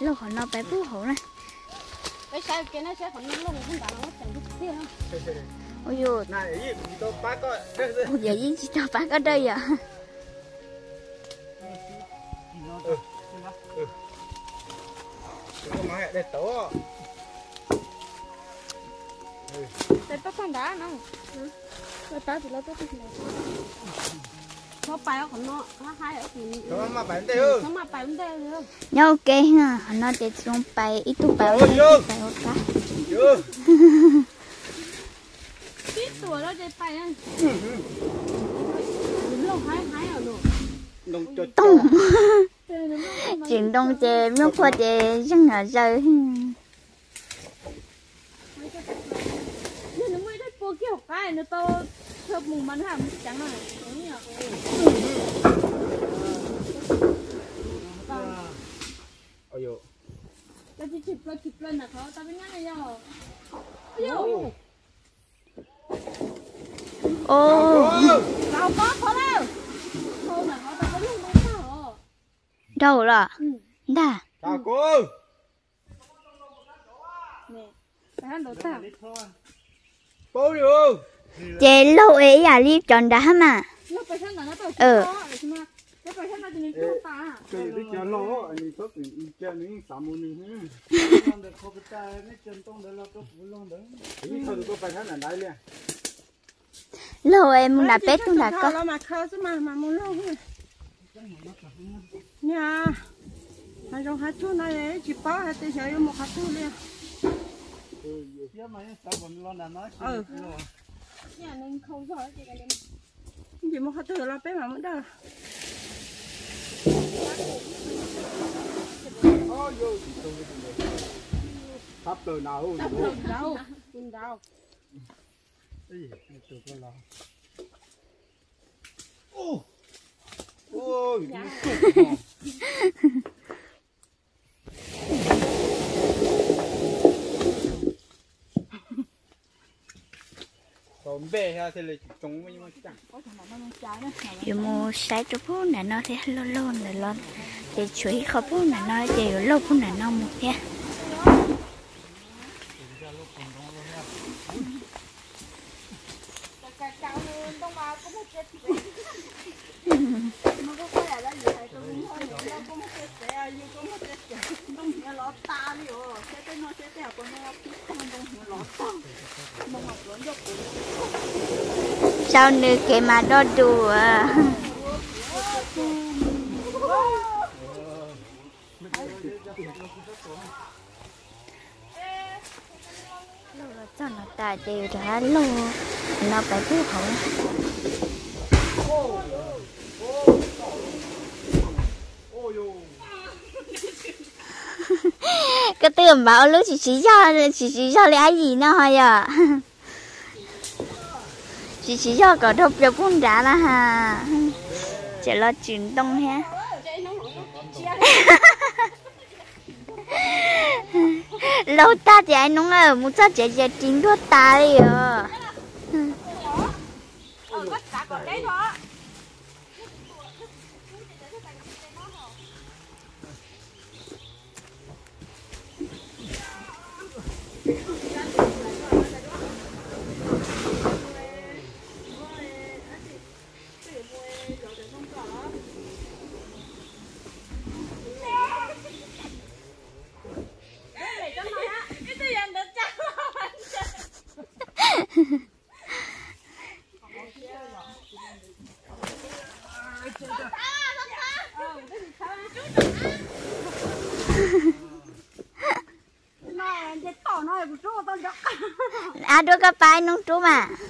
lâu họ nó bé bút hổ này. Cái xe cái nó sẽ còn nó lông không bảo nó chẳng biết thế không? Ôi dồi. Này mình to bác coi. Ôi giờ gì chỉ cho bác ở đây à có máy để tổ. Để bắt con đá nó. Nó đá thì nó tốt này nó bay ở còn nó nó hai ở thì nó mà bán đây ư nó mà bay bên đây nữa nhau kê ha. Họ nó để xuống bay ít tu bay Ôi, vô. bay ở cá chưa. Biết tuổi nó để bay anh nó hai hai ở luôn nông cho tung chuyện đông chè nước khoa chè rất là rơi nhưng nó mới thấy bố kiểu cái nó to thơm mùng bắn hàm chẳng là giống như là ôi dồi cái chỉ chụp lên chụp lên là khó tao biết ngay này rồi Ôi ô Đâu có khó đâu Thôi mà khó tao có lúc mới sao đâu rồi Ừ đà chào cô Nè Phải ăn đồ tao cô được chè lâu ấy à li tròn đá mà Nó phải sang là nó tao Ừ. mà Nó phải sang là thì nó ta cái đi. Cho lo anh đi tốt thì cho những sáu mươi nữa để có cái tay cái chân ý thôi phải thế là đấy liền lâu muốn là bé tung là có Nha. Mà trong hạt chú này ấy chỉ bao hạt tê chơi một hạt chú liền. Nói Ừ. Nhà nên không giỏi thì cái hạt chú là bé mà ôi dồi sắp từ nào đâu Nhìn đâu Ý, tụi con lo ôi. Còn bè ha thì là chúng mình mà chẳng dù mua sai cho bố nè, nó thì lâu lâu nè lo để chuối khó bố nè, nó để lâu bố nè, nó một nha sao nữa kệ mà đó đùa lâu rồi cho nó ta đều đã lâu nó phải cứ hậu cái tưởng bảo lúc chỉ chỉ cho chỉ chỉ cho lấy gì nó thôi à? Chỉ chỉ cho có đọc cho cũng đã là ha chỉ là chuyển động ha lâu ta thì anh nói muốn cho chị chị chính thuốc ta đi à à đôi cái bài nông chú mà gì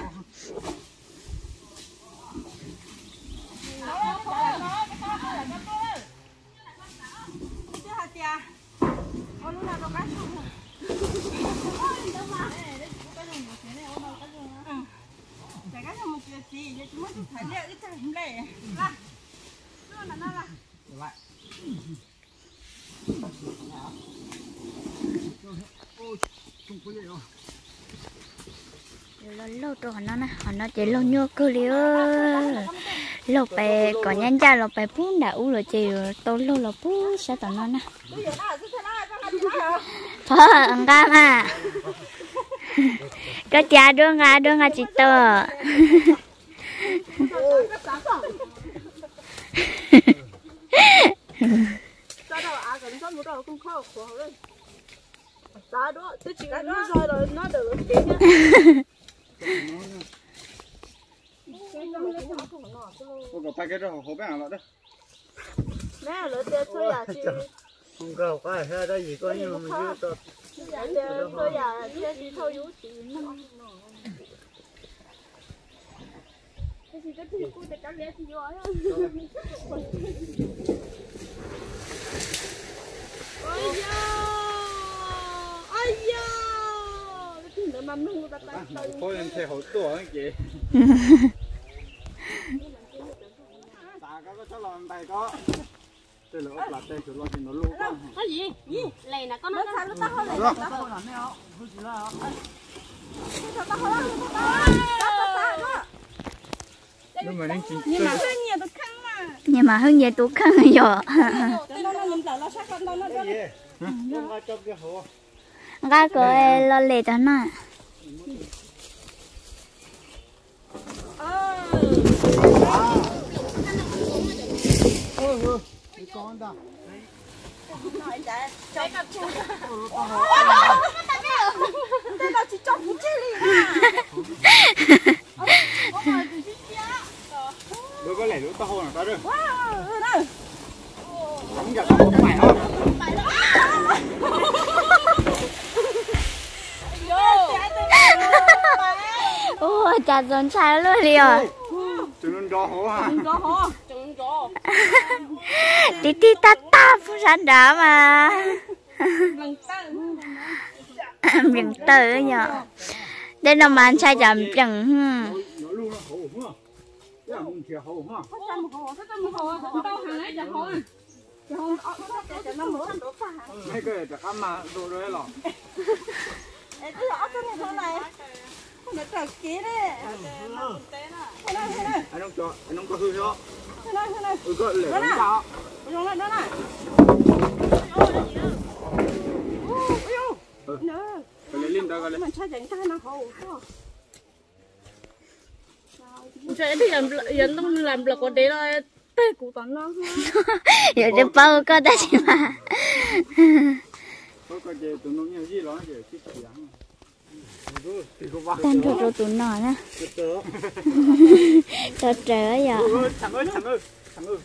lâu tôi nó nè hỏi nó chỉ lâu nhua cơ liu lâu bè còn nhanh ra lâu bè phun đã u rồi chiều tôi lâu là phun sao tao nó nè. Phở ăn cam à. Có cha đưa ngà đưa ngà chị tơ cho đâu à gần cho một đầu không khó khổ rồi đó đó tôi chỉ cái nó rồi rồi nó được rồi tiếng nhá tôi có phải cái đó đó nè lỡ tiền tôi à chị. Không có cái hay đó gì có nhưng mà chưa tiền tôi à tiền gì thôi. Vũ chị cái gì cái gì cũng để cho lẽ thì rồi ôi da ôi da cái ta ta ta có nhân thể hậu tổ cái gì ta có cho lòng tay có đây là ốc là tay chủ lo thì nó lú con cái gì gì lầy nè con nó sao nó tao lầy đó tao làm mấy họ không chỉ là họ tao tao tao tao tao nhưng mà nên chính nhưng mà hơi nhiều tôi khăn mà nhưng mà hơn vậy tôi không rồi nó nó nhầm tao nó sát con nó cái cái lo lệ cho nó con đó đây là chỉ cho phụ chi đi đứa có lẽ đứa tao hồ nào tao được không giờ tao không phải không ô cha dọn trái luôn đó ha cho hả trứng cho tí tí ta ta phụ sản đó mà. Miệng tử nhở. Đây là màn sai chậm chẳng cái cái cái mà đồ đấy là Ê, cái ọ cái này thôi này. Được trở kỹ đấy. Thế này, thế này, anh không cho anh không có hư cho thế này, thế này. ừ có lẽ không sao Rồi lại, đó này. Ui dồi. Ừ. Nè, phải lấy lên đó coi lấy mình sai chẳng cái nó hồ. Chạy thì làm yến làm là có đấy là tê cụ toán nó. giờ đi bao có chỉ mà có cái gì tụi nó nhiều gì đó gì cái gì ba tan cho cho tụi nó nè cho trời giờ ừ thằng ơi thằng ơi thằng ơi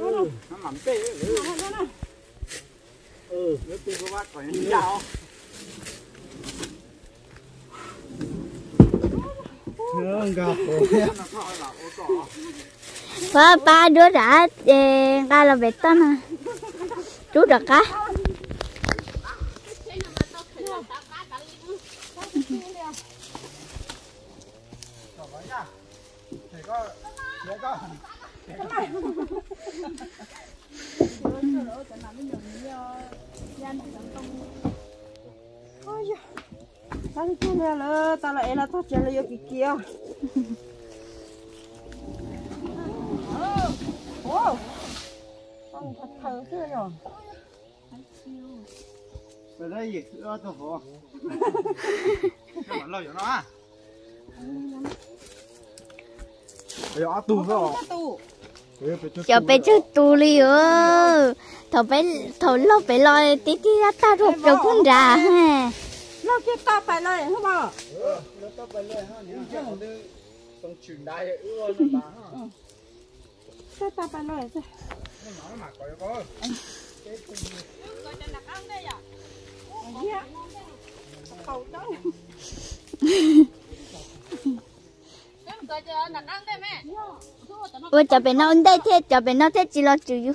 nó đâu. nó mắm tê ừ Nó nó. ừ nó tê có bác phải cỏ ba ba đứa đã ra là về tâm à chú được cá thì có để có Ôi da. ta đi chung nè lơ, ta lại là tao chơi là yêu Wow, kia. wow Con thật thờ thế rồi. về đây gì ơ tôi hồ cái bản lời của nó à cho bé chú tu. Li ơ thầu bé thầu lo bé lo tí tí ra ta rụp rồi cũng ra ha. Nó kia tao phải lời không bảo. nó tao phải lời ha nhá chứ được trong truyền đại ưa nó bán ha. Tao tao phải lời chứ. nó nói mà coi. Có Dạ. Khẩu ôi cho bé nó ổn đây thế cho bé nó thế chỉ lo chịu yêu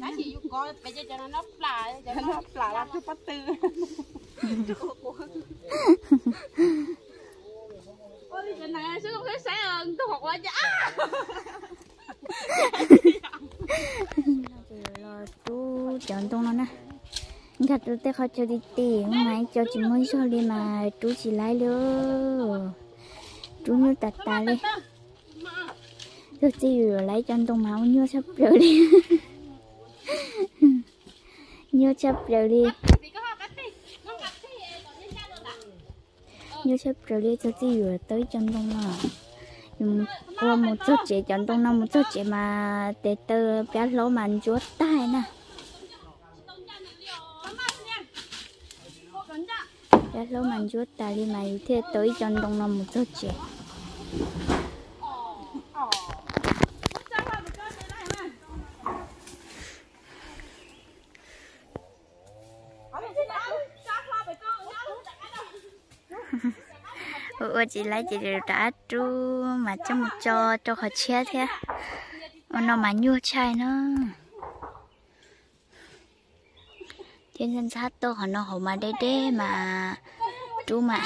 Cái gì có, bây giờ cho nó nắp lại, cho nó nắp lại là thứ bắt tư. Ôi Trên này sẽ không thấy sáng tôi học qua chứ. là chú chọn tung nó nè gặp chú tết khó cho đi tiền mà cho chị mới cho đi mà chú chỉ lấy nữa chú như tạt tà đi tôi chỉ rửa lấy cho tông máu như sắp rồi đi. Như sắp rồi đi. Thì có rồi như sắp rồi đi tôi chỉ rửa tới chân tông mà nhưng qua một chút chị chọn tông năm một chút chị mà để từ bé lỗ mà chúa tai nè. Bé lỗ màn tài tai đi mà thế tới chọn đông năm một chút chị. Ủa chị lấy chị đều đã chú mà cho một cho cho họ chia thế. Ủa, nó mà nhua chai nữa trên sân sát tôi họ nó họ mà đê đê mà chú mà.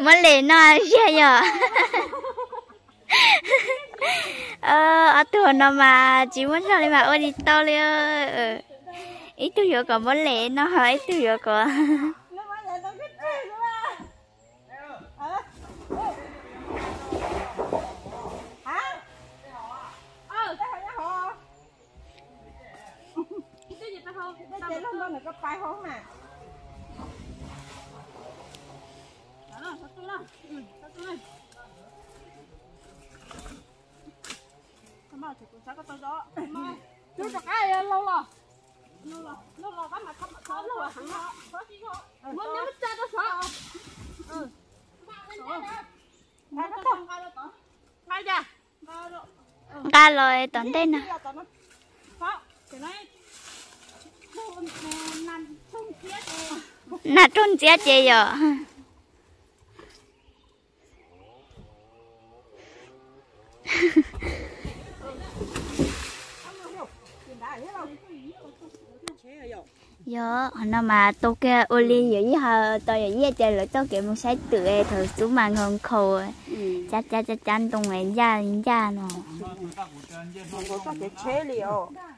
Mất lệ nó chia nhở ờ ở tuổi nó mà chỉ muốn cho lên mà ôi đi to lên ít tuổi rồi còn muốn lên nó hỏi ít tuổi rồi còn Nó mới là nó biết chơi nữa mà. Hả? Hả? Ờ, cái hỏi họ. Cái gì ta không? Cái chị lúc đó là có bài không nè. Đó, thật sự đó. Ừ, thật sự đó. Cảm ơn chị cũng sẽ có tôi đó. Chú cho cái lâu rồi. Lâu rồi, lâu rồi bắt mà không có lâu rồi hẳn họ. Muốn nhớ mất chơi đó sợ. Ừ. Ngay đó con, ngay đó con. Ngay ra. Ngay đó. ca rồi tận tên nè Không, cái này không nằm trong kia nà trôn chết chê rồi giờ nó mà tôi kia oli giờ với họ tôi giờ với chơi lại tôi kiểu một sai tự e thử xuống mà ngon khô cha cha cha cha tung này ra ra nó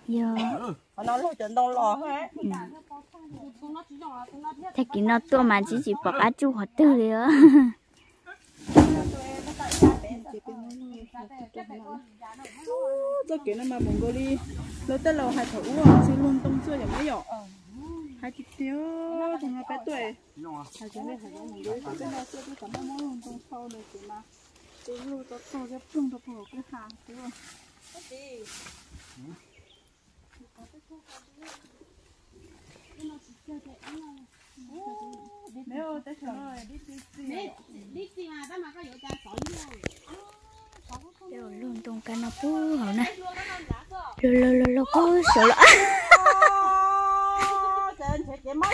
giờ Nó lôi chân đông lò hết. thế kỹ nó tôi mà chỉ chỉ bỏ cá chú họ tư nữa Tôi kiểu nó mà đi. Lôi tới lầu hai thử à, xin luôn tông xưa chẳng mấy dọ. Hai chục tiêu, thằng nó bé tuổi. Hai chục đây hai chục mình đối với nó xưa tôi cảm ơn món luôn tông sau này thì mà. Tôi lưu tôi sau cái phương tôi phù cái hàng thế rồi. Nếu tới chờ rồi, đi đi đi. Đều luôn tung cái nó pu hậu nè lô lô lô lô pu sợ lắm Trên sẽ chỉ mất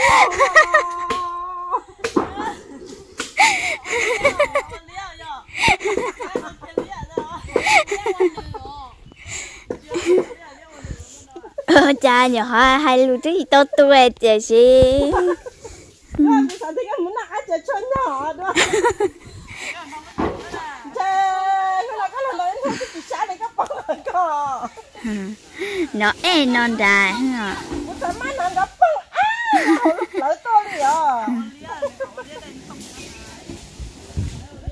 ờ cha nhỏ hai hai lưu chứ gì tôi tôi chị xí. Sao thì cái muốn nãy chơi chân nhỏ đó. Nó e non hả Lỡ to đi à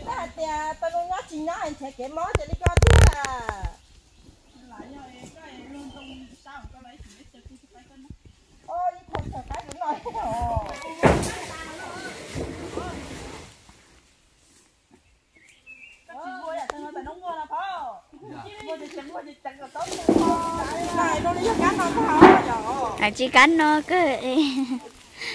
Đó thì tôi cũng nhớ chỉ nhớ anh cái món cho đi có thứ à Ôi, không sợ cái đúng rồi à chỉ cắn nó cứ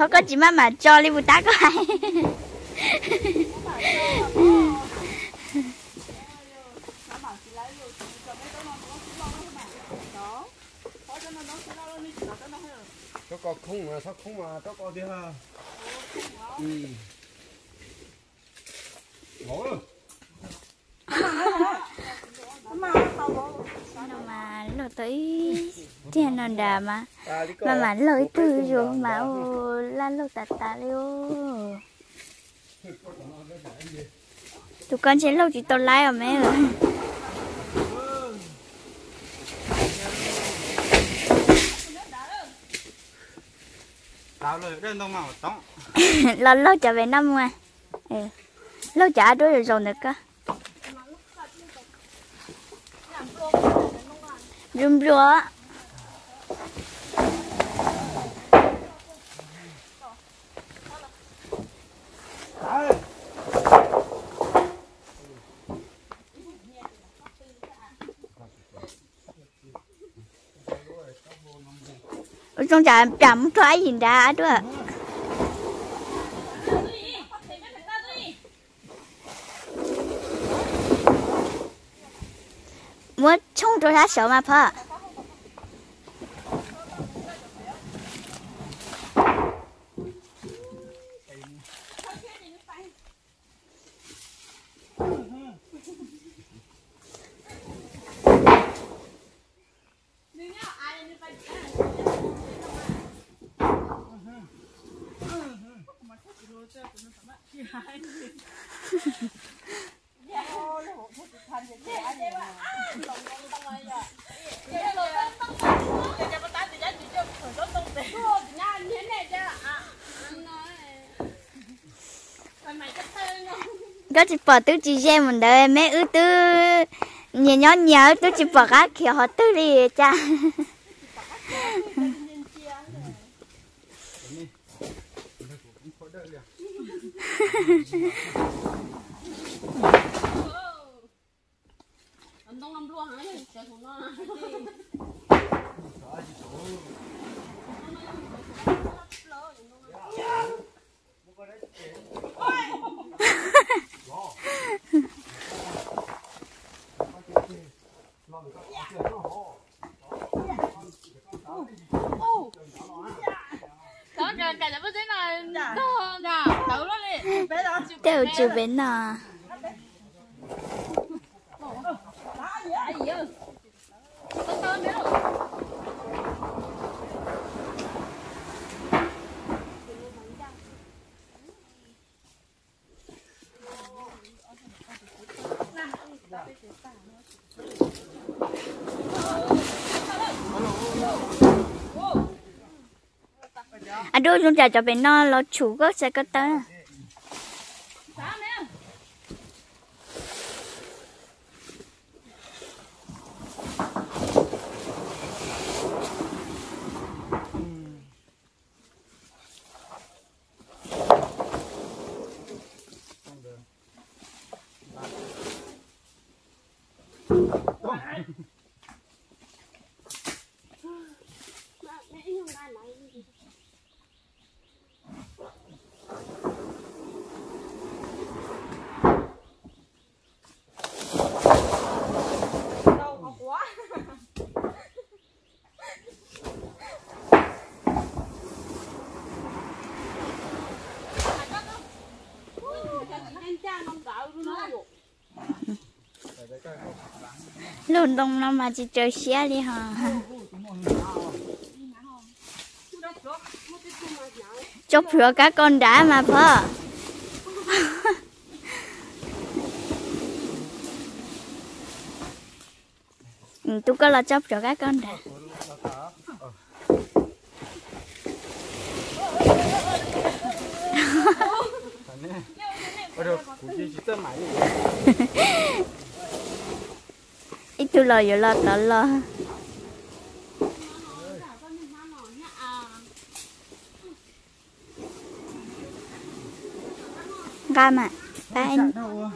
thôi mà có chỉ mà mà cho đi bút tá có ai. Cho có không mà sao không mà? Cho có đi ha ừ. Ngủ rồi Nó mà lo tới tiền nó đà mà. Mà mà lỗi từ rồi mà ô la lô tà tà liu tụi con sẽ lâu chỉ tao lái ở mẹ rồi. Lo lâu trở về năm mà. Ừ. lâu trả đôi rồi rồi nữa cơ rùm rùa trong chả chậm thoái gì đã nữa 我冲着他，小马跑。bỏ tứ chỉ xem mình đợi mẹ ư tứ nhớ nhớ tứ chỉ bỏ gác kiểu họ tứ đi, cha. đều chịu bên nọ à. Đôi chúng ta cho bên nọ lo chủ có sẽ có tới Sao nè? Luôn đông nó mà chỉ chơi xe đi hả chốc rửa cá con đã mà phơ tôi có là chốc rửa cá con đã ở đâu cũng chỉ chỉ tao mày tôi lo giờ lo tớ lo. Ga mà ba anh đâu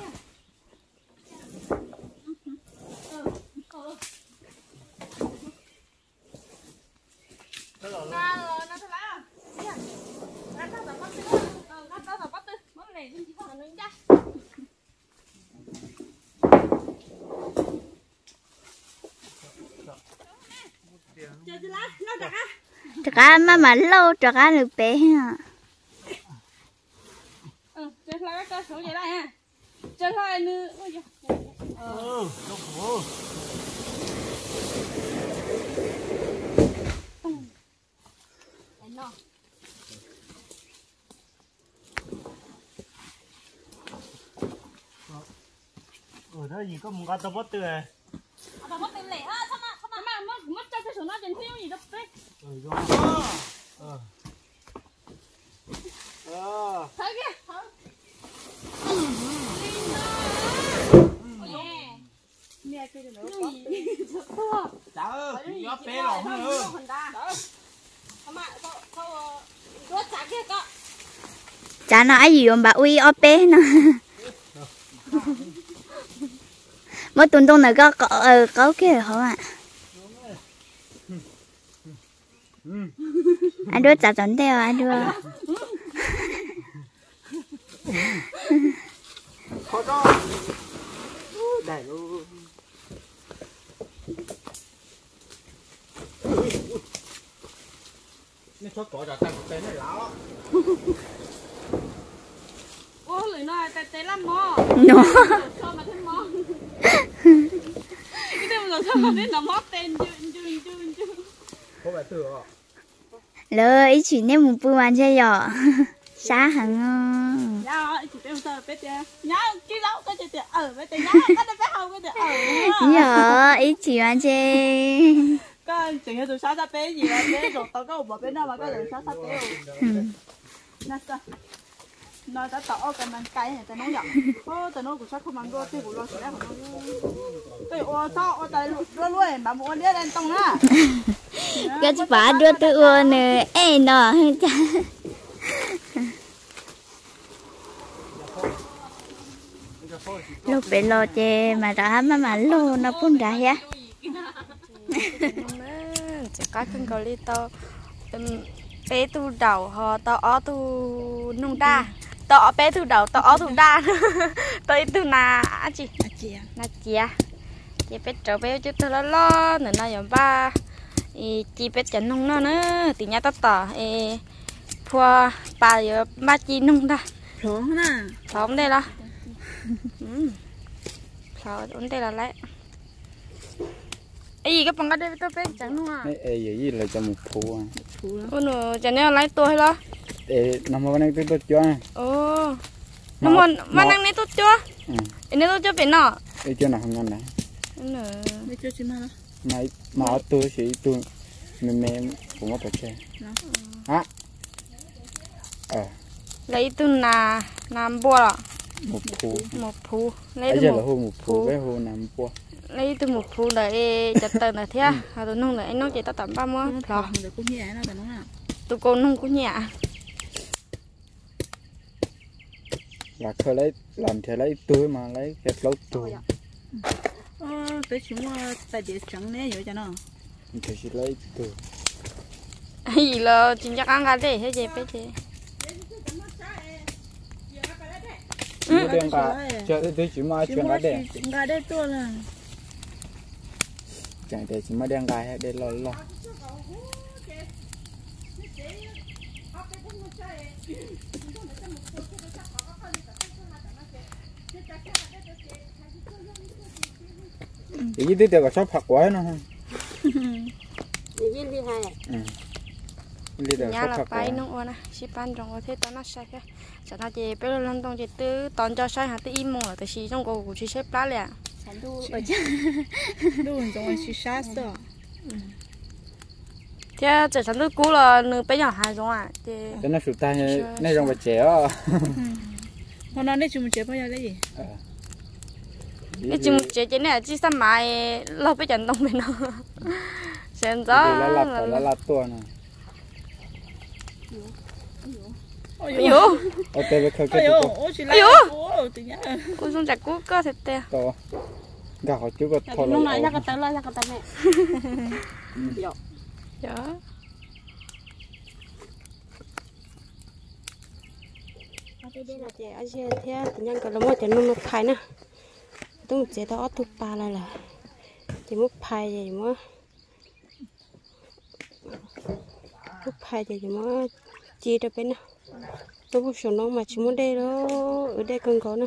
cho cá mà mà lâu cho cá được bé ha ừ chơi lại cái số vậy lại ha chơi lại nữa giời. Ừ, nó. Ừ, đó gì có một con tao bắt tươi. à bà mất tiền lẻ ha sao mà sao mà mà mất mất cho cái số nó tiền thiếu gì đâu rồi. Ờ. Ờ. thấy kia thấy mẹ cái nữa ơi, gió bé lỏng nữa. chả nói gì mà bà uy ở bé nó mới tuần tuần này có có ờ, có cái hả ạ anh đưa trả chuẩn theo anh đưa Khó cho. Để luôn. Nó cho cỏ ra tay một tên này lão. ô lưỡi nó tê tê lắm mò nó cho mà thêm mò cái đêm rồi cho mà thêm nó mót tên chun chun chun chun Có phải thừa lỡ ý chỉ nên một bữa ăn chơi nhỏ xá hẳn nhớ ý chỉ ăn chơi con dạ, chỉ hết tụi sáu sao bé gì rồi bé rồi tao có một bên nào mà có tụi ừ. sao sao bé rồi nó đã tỏ cái mình cái này tao nói nhở ô tao nói của sao không mang đồ thì của lo sẽ không cái ô tao ô tao luôn luôn mà muốn đi lên tông á. Cái chú bà đưa tôi uống nè ê nó chả lúc bị lo chê mà đã mà mà lô nó cũng đã ya chỉ có khăn cầu li to bé tu đầu họ to ó tu nung đa ó bé tu đầu to ó tu đa. Tới tu na à chị? Na chị à chị bé trở bé chứ tôi lo lo nữa nó giống ba. Chị bé chẳng nung nó nữa thì nhà tao tỏ ý phua bà giờ ba chị nung đa rồi nè Không đây là. Ừ. Sao ổn đây là lấy. Gì cái bằng cái đây tôi chẳng đúng à? Vậy gì là cho một phụ à. Ôi nè chẳng nên lấy tôi hay lo Ê, nằm ở đây tôi tôi cho. Ồ. Nó mà mà năng này tôi chưa Ừ. Này tôi chưa biết nọ. Ê, cho nào không ngăn này. Để cho chị mà Mà, mà ở tôi sẽ tôi, mẹ mẹ cũng có phải. Hả? Ờ, Lấy tôi là làm bùa rồi một phụ. Một phù Lấy tôi là một một phụ. với hô nằm bùa. Lấy tôi một phù để chặt tờ này thế Hà tôi nung để nó chỉ tao tầm ba mươi Rồi để cũng tôi cô nung của nhà Là khơi lấy, làm thế lấy tôi mà lấy cái lâu tôi. ờ tới chúng tại để trắng nè vậy cho nó Thì sẽ lấy tôi. gì là chính chắc ăn cái để hết gì gì Chỉ có đen cả, cho tôi chỉ mà chuyện cả đen. chúng ta đây tôi là Chẳng thể chỉ mà đen gai hay để lo lo. Ý tí có sắp phạt quá nó không? Lý đều nhà sắp là phạt quá. bay nung ôn à chỉ ban trong có thể tao nó sai cái chẳng là chị bây giờ lần đầu chị tư tòn cho sai hả? Tư im mong là từ khi trong cô của chị xếp lá liền đồ giống như sát đó thế chỉ chẳng tư cũ là nửa bây giờ hai giống à Thế nó sụt tay này trong bà trẻ. Mà nó đây chúng chế bao giờ cái gì? Cái chừng chị chị này chỉ xăm mai lo bây giờ đông bên nó xem đó lá lặt lá lặt tua nè. ôi ôi dồi. Khơi ôi cái dồi tụi ôi dồi. ôi nhiên. Cô xuống chặt cú cơ thật tệ to. Gà họ chú có thò lúc này lại. ra cái tớ lên ra cái tớ này dạ. Đây là chị ở trên thế tự nhiên cái là một chân nó phai nè. Tung chị chế tao thuốc ba lại là chị muốn phai gì mà. Lúc phai giờ mà chị ra bên nè tôi muốn xuống nó mà chỉ muốn đây đó. Ở đây cần có nè.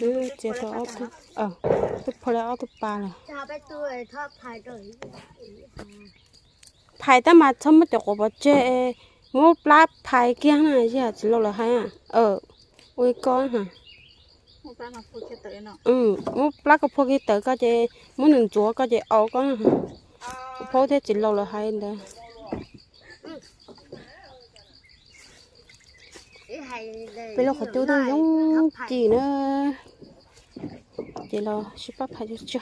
Tôi chị cho áo tôi ờ tôi phải đó tôi ba này. Phải ta ừ. mà chấm một chỗ bắp chế ngô lá phải kia này chứ à, chỉ lâu là hay à. Ờ ui con hả? Ừ ngô lá có phô cái tới cái chế muốn đừng chúa cái chế ấu con hả? Phô thế chỉ lâu là hay nữa bây giờ họ chú tôi giống chỉ nữa chỉ lo ship bắp phải chưa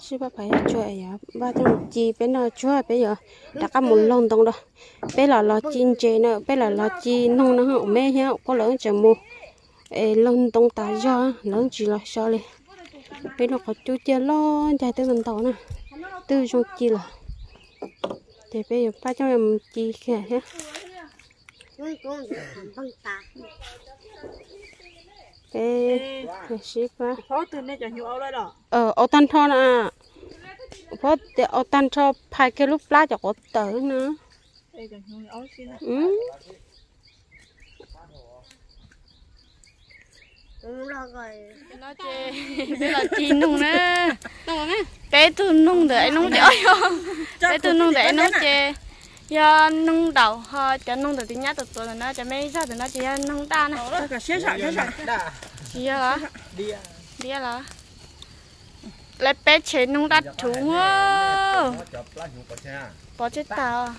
ship bắp phải chưa à ba thằng chị bé nào chưa bây giờ đã có một lồng đồng đó bây là lo chín chè nữa bây là lo chi nông nó hậu mẹ hậu có lớn chờ mua lồng đồng ta do lớn chỉ lo sao đi bé nó có chú chơi lo chạy tới gần tàu nè tư trong chi là thì bây giờ ba cho em chi khẻ nhé cái cái ship á. Phó từ rồi đó. Ờ ô tan thon à. Phó để ô tan cho phải cái lúc lá cho có tớ nữa. Ừ. Nó chê. Là chi nung nè té tu nung để nung để té tu nung để nó chê giờ nung đầu ho cho nung từ tiếng nhát từ từ nó cho mấy sao từ nó chỉ nung ta nè. Cả xe sải xe sải chỉ là đi đi là lấy bé chế nung đặt thú bỏ chết tao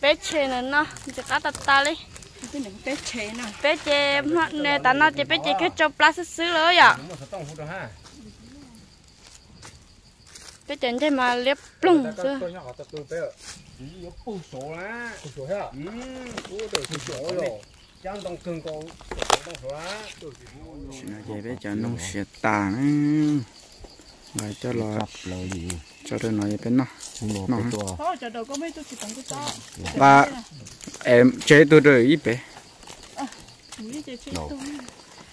bé chế nữa nó chỉ cá tạt ta đi. Bé chế nè. Bé chế nè ta nó chỉ bé chế cái cho plastic xứ rồi à là bé chế chế mà liếp plung chứ. tôi nhỏ tôi tôi bé chỉ có bù số lá bù số ha ừ. Được bù số rồi. chẳng tông cưng câu tông số á Chị nói về bây giờ nông sẽ tà nữa Rồi cho lo là cho tôi nói bên nó. Nó. có chỉ cái Ba em chế tôi rồi ít bé Ui, chế tôi.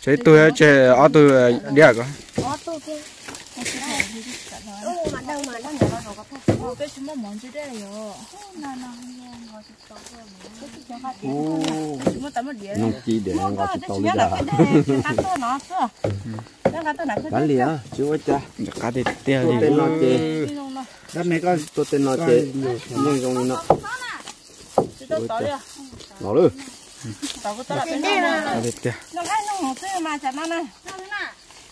Chế tôi chế ở tôi đi à có ô tô kia, ô mà đâu mà nó nhỏ đâu có phải. Ủa, cái chúng nó món chứ đây rồi Nó nó nghe ngồi chụp tàu rồi mà. chúng nó tắm một đĩa nông chi để ăn Nó gà có chụp cái tàu chúng đi nó là ra cái đây cái cá to nó chưa cái chưa to nó bán lìa chú ơi cha Chưa cá thì tiêu Chưa tên gì nó chê cái nó Chưa Đất này có tôi tên nó chê nhưng trong nó chứ Chưa tới à nó luôn tao có tới là cái nó nè Chưa thì tiêu nó Chưa nó ngọt thế mà chả nó nè Chưa vô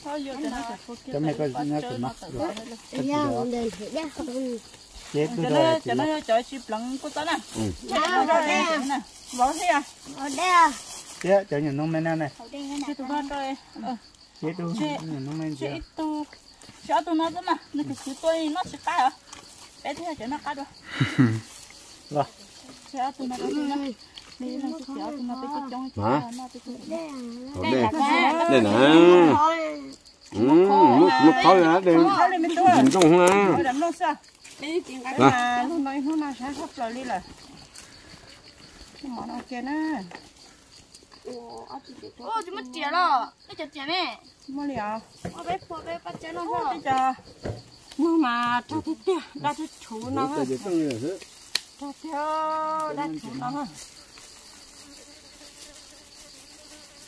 cho nó kia Cái này có nhá tụi nó. Dạ, ông đền thì dạ, không. Chế tôi cho rồi nó cho nó cho chip lăng của tao nè Dạ, nó đây nè bỏ thế à? Ở đây à. Chế cho những nông men này. Ở đây nè. chứ tụi nó đây ờ. Chế tôi những nông men chứ chế ít tu cho tụi nó đó mà. Nó cái chữ tôi nó sẽ cái à? Bé thế cho nó cái đó Rồi. cho tụi nó đó mà hả? đây đây nè ừ múc múc khói ra đi nhìn trong hoa nè. Ô chúng mất chè lo nó chè chè mẹ mua liền ô bé phô bé bắt chè nó sao bây giờ mua mà cho thịt đã cho chú nó. Ha cho thịt đã cho đã chú nó ha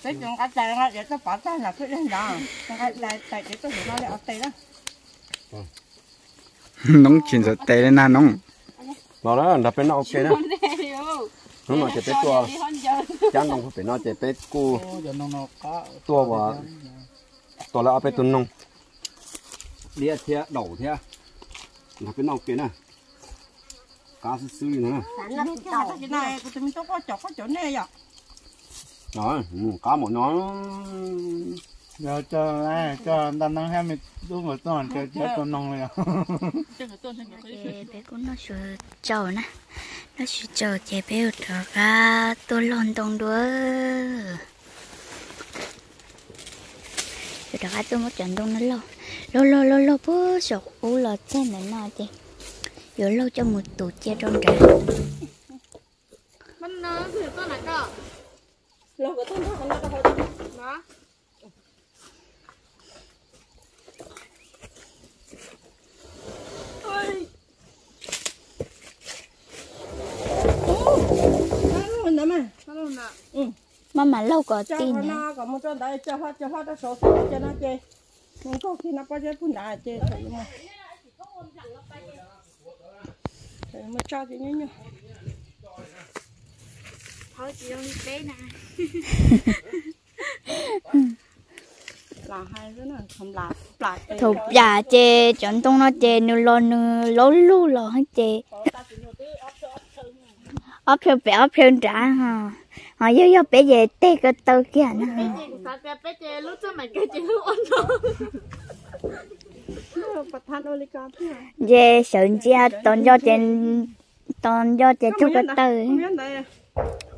cái chuyện cái tay nó để tôi bỏ tay là cứ lên đó cái tay tay để tôi nó để ở tay đó Nông chín giờ tê lên na nông nó đó là bên nó ok đó nó mà chỉ biết tua chẳng đông phải nó chỉ biết cu nó tua và tua là ở bên tuần nông lia thế đầu thế là bên nó ok nè cá sư sư nữa Sẵn có có rồi ừ, cá một nó Giờ cho này cho ta nông hay mình đúng một tuần cho cho tôi nông rồi tôi thì bé cũng nó sửa trầu nè. Nó sửa trầu chị bé ở trầu ra tôi lon tông đua. Rồi đó tôi một trận đông nó lâu. Lâu lâu lâu lâu bố sọc u lọt trên này nọ chị. Rồi lâu cho một tủ chia trong trời. mình nó thử con này loko to nda ona ka ho to ma Mama lâu có tin này. Có một chỗ đấy cho hoa cho hoa đó sốt số cho nó chơi. Mình có khi nó bao giờ cũng đã chơi thôi mà. Mình cho thì như nhau thôi chị đi bé nè. Thuộc già chê chọn tung nó chê nu lo nu lố lu lo hết chê. Ốp theo bé ốp theo trả ha họ yêu yêu bé về tê cái tơ kia nè. Bật than ô lica thế về sợ chia toàn do chèn toàn do chèn chút cái tơ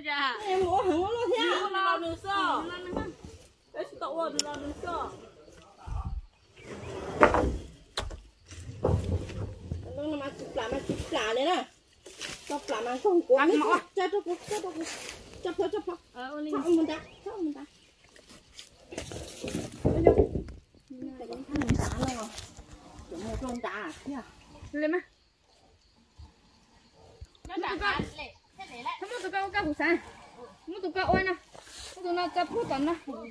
biết đây đó thôi thôi thôi thôi à có chế rồi nè ăn từ nè bây giờ Út cha em ngủ hưởng luôn thế Nó mà chụp lại mà chụp lại đấy nè. Chụp lại mà không cuốn hết cho cho cho cho cho. Chụp cho chụp ờ ôn chụp mình ta chụp mình ta bây giờ cái con thằng mình trả rồi chụp một con trả à? Thế à? Lên mà không tụi cao cao hụt sao không tụi cao ôi nè không tụi nó chấp hút tận nè ôi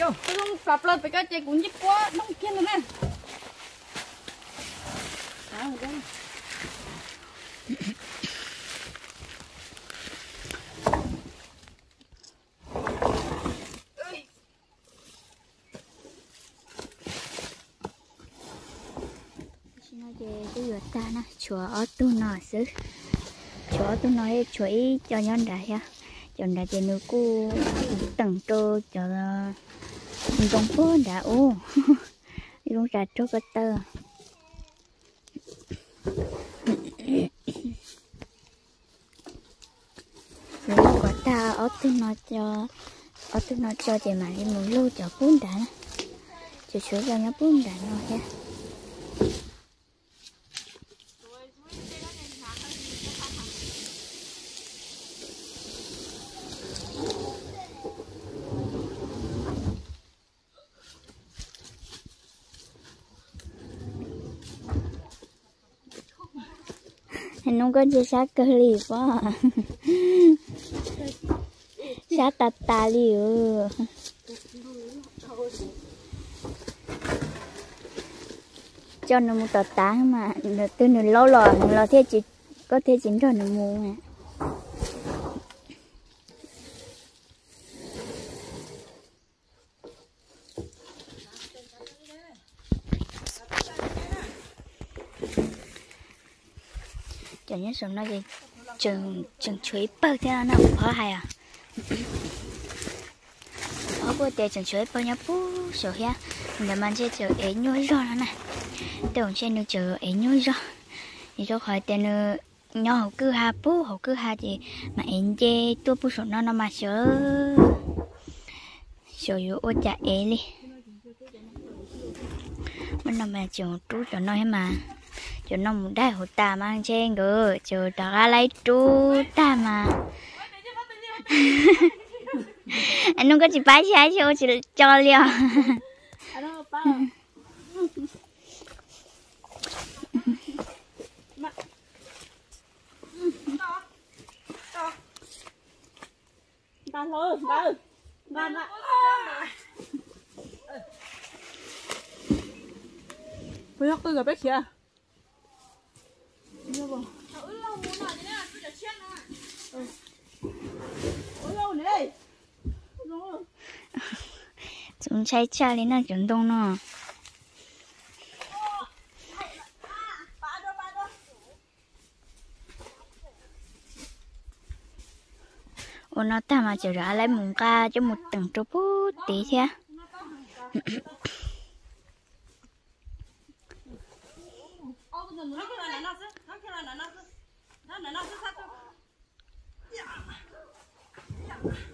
yo tôi không lên phải cái chơi cũng nhích quá nó kia nữa nè ta nè chúa ở tu nọ xứ. Chúa tu nọ ấy chúa cho nhân đại ha chọn đại thì nữ cu tầng trô cho đồng phố đã, ô. Luôn ra trô cái tơ. Rồi quả ta ở tu nọ cho ở tu nọ cho thì mà đi mua lô cho phun đã. Cho cho nó phun đã nó ha Anh không có chơi sát cơ lì quá à. sát tà tà lì ừ. cho nó một tờ tá mà nó từ nó lâu lò nó thế chỉ có thể chính rồi nó mua mà cho nó gì chừng chừng chuối bao thế nào nó khó hay à. Khó bữa tiệc chừng chuối bơ nhá, bú, sổ ha mình mang chơi chờ ấy nhối rồi nó này. Tôi cũng chơi nó chờ ấy nhối thì cho khỏi tiền nó nhỏ hậu cứ ha, bú hậu cứ ha thì mà em chơi tôi bú sổ nó nó mà sợ sợ yếu ô chả ấy đi mình làm mà chừng trú cho nó mà cho nó muốn đại hồ ta mang trên cơ cho đó lấy chú ta mà. Anh không có chỉ bái trái cho, chỉ cho liền ba lô ba ba ba bây giờ tôi gặp bé kia cũng chạy cha lên là chuyển đông nó ô nó ta mà chờ ra lấy mùng ca cho một tầng trâu bút tí thế Yeah.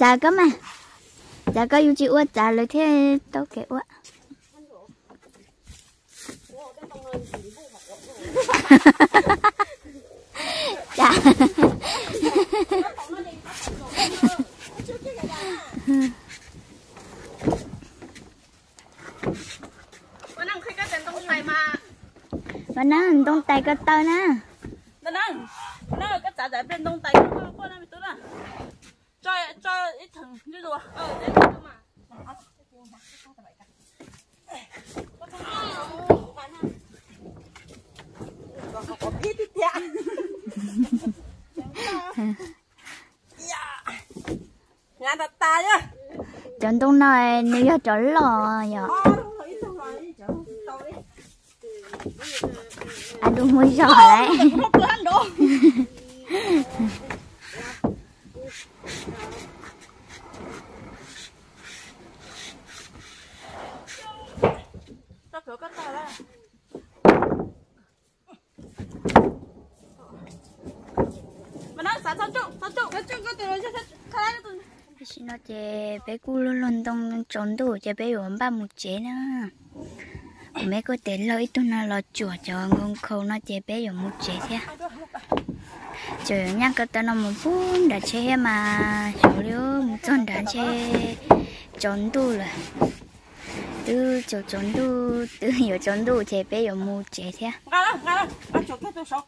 năng các cơ mà các cơ yêu chịu trả lời thế đâu kể quá trả và năng đông tay cơ tao nè Nó năng Nó cái trả giải bên đông tay Qua qua đây tôi nè Cho cho ít thằng như rồi Ờ đấy thôi mà có biết thì thiệt nhà đặt ta nhá đông này nếu giờ trở lò giờ anh đúng mới giỏi đấy không được ăn đồ cho cửa cất tao ra mà nó xả sao trụ sao trụ cái trụ cái trụ cái trụ cái trụ xin nó chế bé cu luôn luôn đông trốn đủ chế bé uống ba một chế nữa mấy cô tên lợi tôi nó là chùa cho ngon khâu nó chế bé uống một chế thế chờ nhắc cái tên nó một phút đã chế mà số liệu một tuần đã chế trốn đủ rồi từ chỗ trốn đủ từ hiểu trốn đủ chế bé uống một chế thế Ngã đó, ngã đó, ăn chuột cái tôi sống.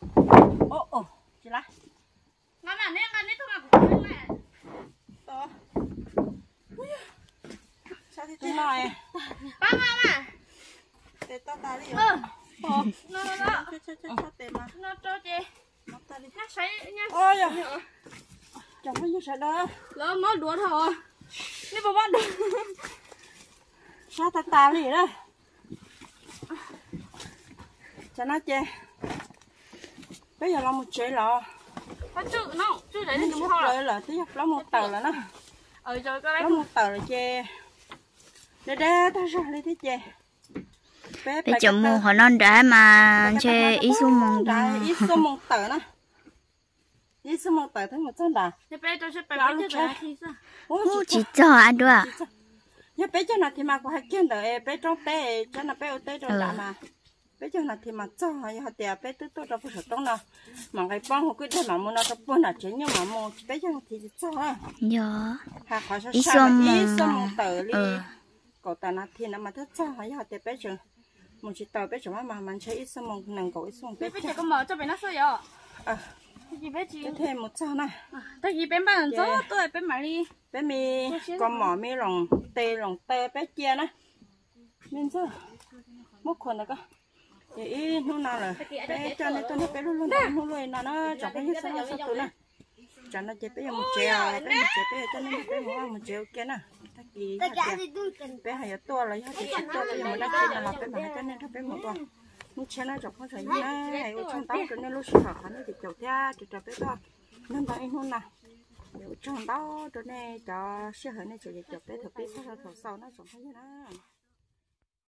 Ồ, ồ, chị lá. Mà, nè, ngã nè, tôi ngã của tôi nè. Đó. Chị nói? Ba ngã mà. Để tao ta đi. Ừ. Nó nó nó. Chết chết chết chết tệ mà. Nó cho chị. Nó ta đi. Nó sấy nha. Ôi giời. Chẳng có như sấy đó. Lỡ mất đuổi thôi. Nếu mà bắt được. Sao ta ta đi đó cho nó chê bây giờ là một chế lọ nó chứ nó chứ đấy thì nó đúng không là tí nó một tờ là nó ờ rồi cái nó đấy một tờ là chê để bé giờ mua họ non đã mà chế ít số mong đã ít số mong tờ nó ít số mong tờ thấy một chân bé ôi Ô, chỉ cho ăn được à nhá bé cho nó thì mà có hai kiên đỡ bé trong té cho nó bé ở té rồi đã mà. Bé cho nó thì mà cho họ họ tiệt bé tức tôi đâu phải trong nó mà cái bông họ cứ để mà mua nó cho bông là chế nhưng mà mua bé cho nó thì cho. À nhớ Ít sao số ít mong số à. mong tờ đi Cậu ta nó thì nó mà thích cho họ họ tiệt bé chừng. Một chỉ tờ bé chừng mà mình chơi ít số mong nâng cậu ít số mong bé chỉ có mở cho bé nó sôi rồi. À. Bé cái thêm một cho này tại vì bé bán số tôi bé 买 đi. Bé mi con mỏ mi lòng tê lòng tê bé chia nè nên sao? Mất khuẩn được cơ thì nó nào là bé cho nên tôi nó bé luôn luôn luôn luôn nó nó chẳng phải như sao sao tụi nó chẳng nó chỉ bé một chiều bé một chiều bé cho nên bé một một chiều kia nè. Ta kỳ bé hay to là hay chỉ to bây giờ một đắt kia là bé mà cho nên nó bé một con. Nó chơi nó có phải như này hay trong tao cho nên lúc sau hắn thì chậu theo thì cho bé to nên bạn anh hôn nào trong đó cho nên cho xe hơi này chỉ chậu bé thật biết sao sau nó thấy như nào